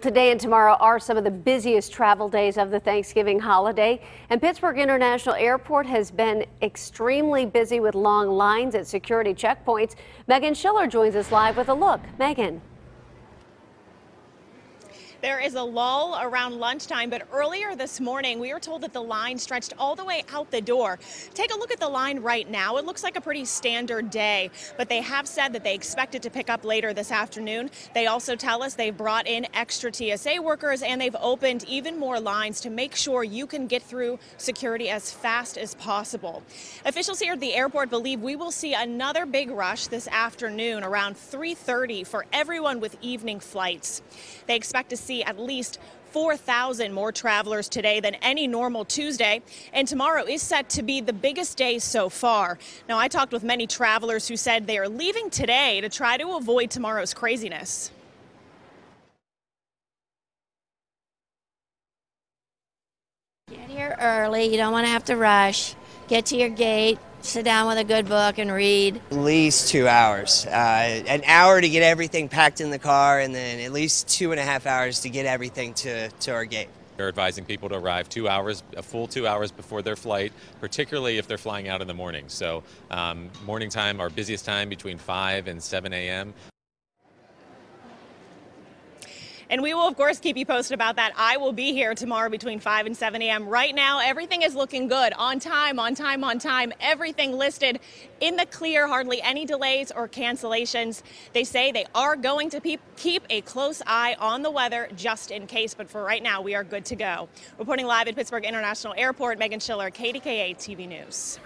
Today and tomorrow are some of the busiest travel days of the Thanksgiving holiday, and Pittsburgh International Airport has been extremely busy with long lines at security checkpoints. Megan Schiller joins us live with a look. Megan. There is a lull around lunchtime, but earlier this morning, we were told that the line stretched all the way out the door. Take a look at the line right now. It looks like a pretty standard day, but they have said that they expect it to pick up later this afternoon. They also tell us they've brought in extra TSA workers and they've opened even more lines to make sure you can get through security as fast as possible. Officials here at the airport believe we will see another big rush this afternoon around 3:30 for everyone with evening flights. They expect to see see at least 4,000 more travelers today than any normal Tuesday, and tomorrow is set to be the biggest day so far. Now, I talked with many travelers who said they are leaving today to try to avoid tomorrow's craziness. Get here early. You don't want to have to rush. Get to your gate sit down with a good book and read? At least two hours. Uh, an hour to get everything packed in the car, and then at least two and a half hours to get everything to, to our gate. They're advising people to arrive two hours, a full two hours before their flight, particularly if they're flying out in the morning. So, um, morning time, our busiest time between 5 and 7 a.m. And we will, of course, keep you posted about that. I will be here tomorrow between 5 and 7 a.m. Right now, everything is looking good. On time, on time, on time. Everything listed in the clear. Hardly any delays or cancellations. They say they are going to keep a close eye on the weather just in case. But for right now, we are good to go. Reporting live at Pittsburgh International Airport, Megan Schiller, KDKA TV News.